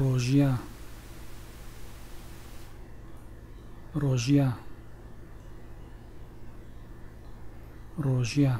ڕۆژیە ڕۆژیە ڕۆژیە